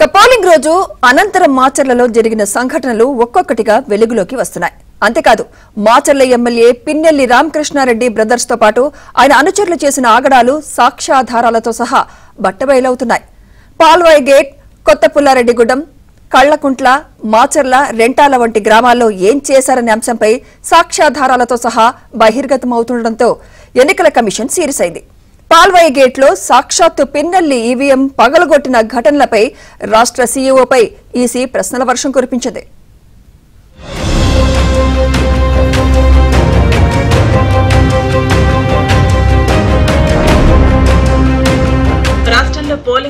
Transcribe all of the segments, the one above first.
ఇక పోలింగ్ రోజు అనంతరం మాచర్లలో జరిగిన సంఘటనలు ఒక్కొక్కటిగా వెలుగులోకి వస్తున్నాయి. అంతేకాదు మాచర్ల ఎమ్మెల్యే పిన్నెల్లి రామకృష్ణారెడ్డి బ్రదర్స్తో పాటు ఆయన అనుచరులు చేసిన ఆగడాలు సాక్ష్యాధారాలతో సహా బట్టబయలవుతున్నాయి. పాల్వాయి గేట్ కొత్త పుల్లారెడ్డిగూడెం కళ్ళకుంట్ల మాచర్ల రెంటాల వంటి గ్రామాల్లో ఏం చేశారనే అంశంపై సాక్ష్యాధారాలతో సహా బహిర్గతమవుతుండటంతో ఎన్నికల కమిషన్ సీరియస్ అయింది. పాల్వాయి గేట్లో సాక్షాత్తు పిన్నెల్లి ఈవీఎం పగలగొట్టిన ఘటనలపై రాష్ట్ర సీఈఓపై ఈసీ ప్రశ్నల వర్షం కురిపించింది.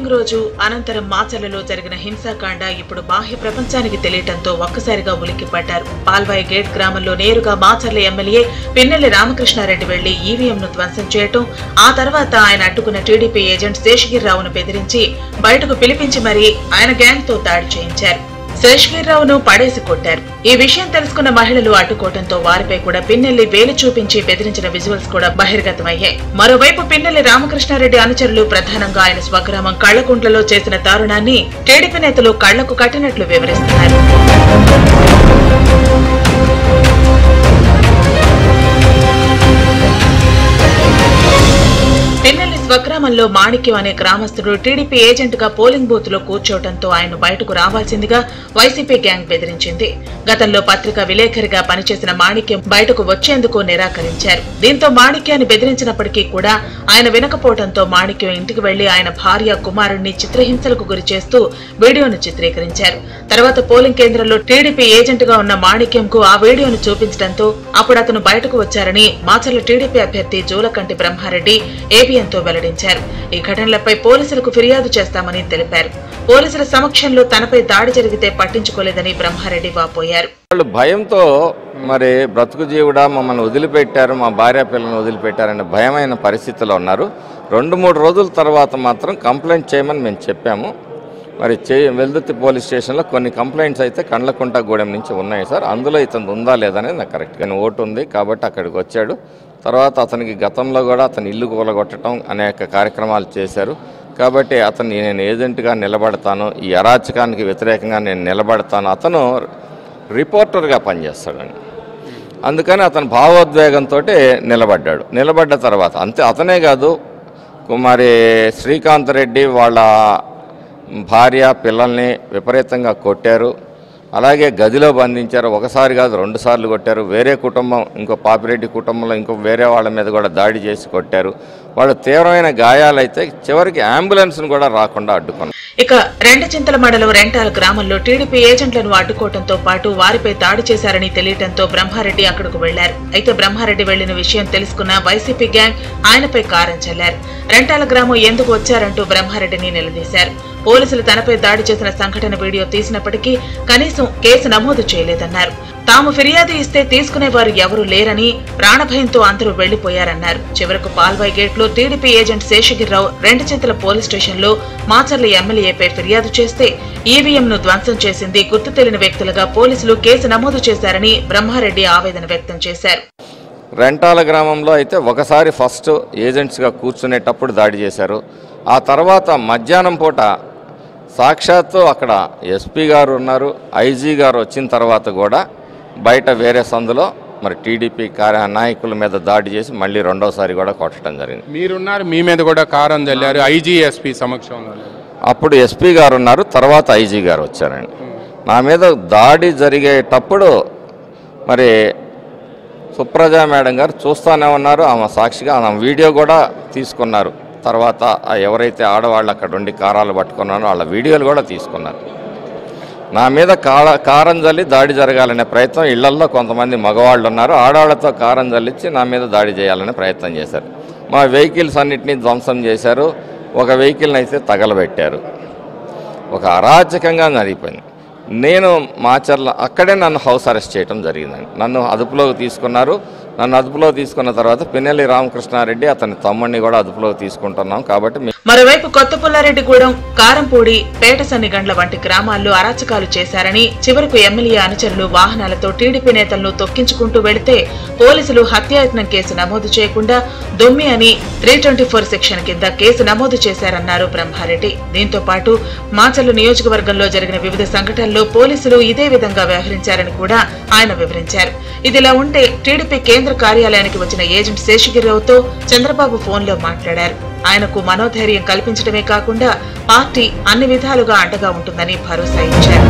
పోలింగ్ రోజు అనంతరం మాచర్లలో జరిగిన హింసాకాండ ఇప్పుడు బాహ్య ప్రపంచానికి తెలియటంతో ఒక్కసారిగా ఉలిక్కిపడ్డారు పాల్వాయి గేట్ గ్రామంలో నేరుగా మాచర్ల ఎమ్మెల్యే పిన్నెల్లి రామకృష్ణారెడ్డి వెళ్ళి ఈవీఎంను ధ్వంసం చేయటం ఆ తర్వాత ఆయన అడ్డుకున్న టీడీపీ ఏజెంట్ శేషగిరిరావును బెదిరించి బయటకు పిలిపించి మరీ ఆయన గ్యాంగ్తో దాడి చేయించారు. శేషగిరిరావును పడేసి కొట్టారు. ఈ విషయం తెలుసుకున్న మహిళలు అడ్డుకోవడంతో వారిపై కూడా పిన్నెల్లి వేలు చూపించి బెదిరించిన విజువల్స్ కూడా బహిర్గతమయ్యాయి. మరోవైపు పిన్నెల్లి రామకృష్ణారెడ్డి అనుచరులు ప్రధానంగా ఆయన స్వగ్రామం కళ్ళకుంట్లలో చేసిన దారుణాన్ని టీడీపీ నేతలు కళ్ళకు కట్టినట్లు వివరిస్తున్నారు. గ్రామంలో మాణిక్యం అనే గ్రామస్తుడు టీడీపీ ఏజెంట్గా పోలింగ్ బూత్లో కూర్చోవడంతో ఆయన బయటకు రావాల్సిందిగా వైసీపీ గ్యాంగ్ బెదిరించింది. గతంలో పత్రికా విలేకరిగా పనిచేసిన మాణిక్యం బయటకు వచ్చేందుకు నిరాకరించారు. దీంతో మాణిక్యాన్ని బెదిరించినప్పటికీ కూడా ఆయన వినకపోవడంతో మాణిక్యం ఇంటికి వెళ్ళి ఆయన భార్య కుమారుణ్ణి చిత్రహింసలకు గురి చేస్తూ వీడియోను చిత్రీకరించారు. తర్వాత పోలింగ్ కేంద్రంలో టీడీపీ ఏజెంట్గా ఉన్న మాణిక్యంకు ఆ వీడియోను చూపించడంతో అప్పుడు అతను బయటకు వచ్చారని మాచర్ల టీడీపీ అభ్యర్థి జూలకంటి బ్రహ్మారెడ్డి ఏబిఎన్తో వెల్లడించారు. ఈ ఘటనలపై పోలీసులకు ఫిర్యాదు చేస్తామని తెలిపారు. పోలీసుల సమక్షంలో తనపై దాడి జరిగితే పట్టించుకోలేదని బ్రహ్మారెడ్డి వాపోయారు. వాళ్ళు భయంతో మరి బ్రతుకు జీవుడా మమ్మల్ని వదిలిపెట్టారు మా భార్య పిల్లల్ని వదిలిపెట్టారనే భయమైన పరిస్థితిలో ఉన్నారు. రెండు మూడు రోజుల తర్వాత మాత్రం కంప్లైంట్ చేయమని మేము చెప్పాము. మరి చే వెల్దుర్తి పోలీస్ స్టేషన్లో కొన్ని కంప్లైంట్స్ అయితే కండ్లకుంట గూడెం నుంచి ఉన్నాయి సార్. అందులో ఇతను ఉందా లేదనేది నాకు కరెక్ట్ కానీ ఓటు ఉంది కాబట్టి అక్కడికి వచ్చాడు. తర్వాత అతనికి గతంలో కూడా అతని ఇల్లు కూలగొట్టడం అనేక కార్యక్రమాలు చేశారు. కాబట్టి అతన్ని నేను ఏజెంట్గా నిలబడతాను ఈ అరాచకానికి వ్యతిరేకంగా నేను నిలబడతాను. అతను రిపోర్టర్గా పనిచేస్తాడని అందుకని అతను భావోద్వేగంతో నిలబడ్డాడు. నిలబడ్డ తర్వాత అంతే అతనే కాదు కుమారి శ్రీకాంత్ రెడ్డి వాళ్ళ భార్య పిల్లల్ని విపరీతంగా కొట్టారు. అలాగే గదిలో బంధించారు. ఒకసారి కాదు రెండు సార్లు కొట్టారు. వేరే కుటుంబం ఇంకో పాపిరెడ్డి కుటుంబంలో ఇంకో వేరే వాళ్ళ మీద కూడా దాడి చేసి కొట్టారు. వాళ్ళు తీవ్రమైన గాయాలైతే చివరికి అంబులెన్స్ను కూడా రాకుండా అడ్డుకున్నారు. ఇక రెండు చింతల మడలో రెంటాల గ్రామంలో టీడీపీ ఏజెంట్లను అడ్డుకోవడంతో పాటు వారిపై దాడి చేశారని తెలియటంతో బ్రహ్మారెడ్డి అక్కడకు వెళ్ళారు. అయితే బ్రహ్మారెడ్డి వెళ్ళిన విషయం తెలుసుకున్న వైసీపీ గ్యాంగ్ ఆయనపై కారం చల్లారు. రెంటాల గ్రామం ఎందుకు వచ్చారంటూ బ్రహ్మారెడ్డిని నిలదీశారు. పోలీసులు తనపై దాడి చేసిన సంఘటన వీడియో తీసినప్పటికీ కనీసం కేసు నమోదు చేయలేదన్నారు. తాము ఫిర్యాదు ఇస్తే తీసుకునేవారు ఎవరూ లేరని ప్రాణభయంతో అందరూ వెళ్ళిపోయారన్నారు చివరకు పాల్వాయి గేట్లో టీడీపీ ఏజెంట్ శేషగిరిరావు రెండు చేతుల పోలీస్ స్టేషన్లో మాచర్ల ఎమ్మెల్యేపై ఫిర్యాదు చేస్తే ఈవీఎం ను ధ్వంసం చేసింది గుర్తు తెలియని వ్యక్తులుగా పోలీసులు కేసు నమోదు చేశారని బ్రహ్మారెడ్డి ఆవేదన వ్యక్తం చేశారు. రెంటాల గ్రామంలో అయితే ఒకసారి ఫస్ట్ ఏజెంట్స్గా కూర్చునేటప్పుడు దాడి చేశారు. ఆ తర్వాత మధ్యాహ్నం పూట సాక్షాత్తు అక్కడ ఎస్పీ గారు ఉన్నారు ఐజీ గారు వచ్చిన తర్వాత కూడా బయట వేరే సందులో మరి టీడీపీ కార్య నాయకుల మీద దాడి చేసి మళ్ళీ రెండోసారి కూడా కొట్టడం జరిగింది. మీరున్నారు మీ మీద కూడా కారం చల్లారు ఐజీఎస్పీ సమక్షంలో అప్పుడు ఎస్పీ గారు ఉన్నారు తర్వాత ఐజీ గారు వచ్చారండి. నా మీద దాడి జరిగేటప్పుడు మరి సుప్రజ మేడం గారు చూస్తూనే ఉన్నారు ఆమె సాక్షిగా ఆమె వీడియో కూడా తీసుకున్నారు. తర్వాత ఎవరైతే ఆడవాళ్ళు అక్కడ ఉండి కారాలు పట్టుకున్నారో వాళ్ళ వీడియోలు కూడా తీసుకున్నారు. నా మీద కార కారం జల్లి దాడి జరగాలనే ప్రయత్నం ఇళ్ళల్లో కొంతమంది మగవాళ్ళు ఉన్నారు ఆడవాళ్ళతో కారం జల్లించి నా మీద దాడి చేయాలనే ప్రయత్నం చేశారు. మా వెహికల్స్ అన్నింటినీ ధ్వంసం చేశారు ఒక వెహికల్ని అయితే తగలబెట్టారు. ఒక అరాచకంగా జరిగిపోయింది నేను మాచర్ల అక్కడే నన్ను హౌస్ అరెస్ట్ చేయడం జరిగిందండి. నన్ను అదుపులోకి తీసుకున్నారు నన్ను అదుపులో తీసుకున్న తర్వాత పిన్నెల్లి రామకృష్ణారెడ్డి అతని తమ్ముడిని కూడా అదుపులో తీసుకుంటున్నాం కాబట్టి మరోవైపు కొత్త పుల్లారెడ్డిగూడెం కారంపూడి పేటసన్నిగండ్ల వంటి గ్రామాల్లో అరాచకాలు చేశారని చివరకు ఎమ్మెల్యే అనుచరులు వాహనాలతో టీడీపీ నేతలను తొక్కించుకుంటూ వెళితే పోలీసులు హత్యాయత్నం కేసు నమోదు చేయకుండా దొమ్మి అని త్రీ ట్వంటీ ఫోర్ సెక్షన్ కింద కేసు నమోదు చేశారన్నారు బ్రహ్మారెడ్డి. దీంతో పాటు మాచర్లు నియోజకవర్గంలో జరిగిన వివిధ సంఘటనల్లో పోలీసులు ఇదే విధంగా వ్యవహరించారని కూడా ఆయన వివరించారు. ఇదిలా ఉంటే టీడీపీ కేంద్ర కార్యాలయానికి వచ్చిన ఏజెంట్ శేషగిరిరావుతో చంద్రబాబు ఫోన్లో మాట్లాడారు. ఆయనకు మనోధైర్యం కల్పించడమే కాకుండా పార్టీ అన్ని విధాలుగా అండగా ఉంటుందని భరోసా ఇచ్చారు.